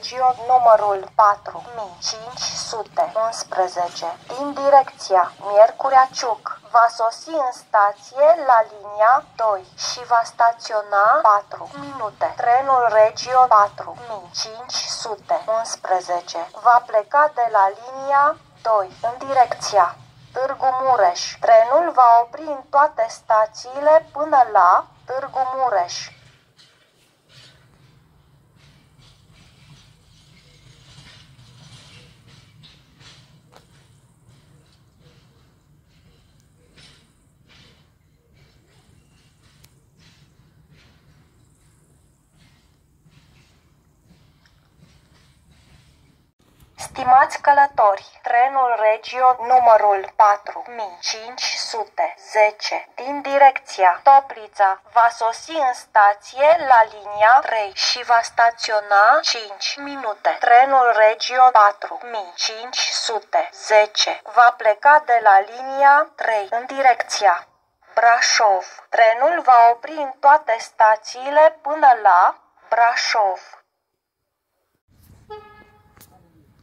Regio numărul 4511 din direcția Miercurea Ciuc va sosi în stație la linia 2 și va staționa 4 minute. Trenul Regio 4511 va pleca de la linia 2 în direcția Târgu Mureș. Trenul va opri în toate stațiile până la Târgu Mureș. Stimați călători, trenul Regio numărul 4510 din direcția Toplița va sosi în stație la linia 3 și va staționa 5 minute. Trenul Regio 4510 va pleca de la linia 3 în direcția Brașov. Trenul va opri în toate stațiile până la Brașov.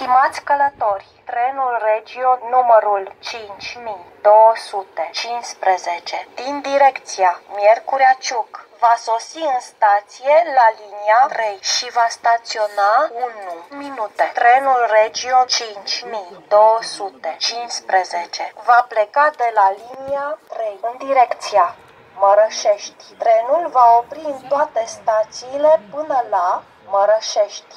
Stimați călători, trenul Regio numărul 5215 din direcția Miercurea Ciuc va sosi în stație la linia 3 și va staționa 1 minute. Trenul Regio 5215 va pleca de la linia 3 în direcția Mărășești. Trenul va opri în toate stațiile până la Mărășești.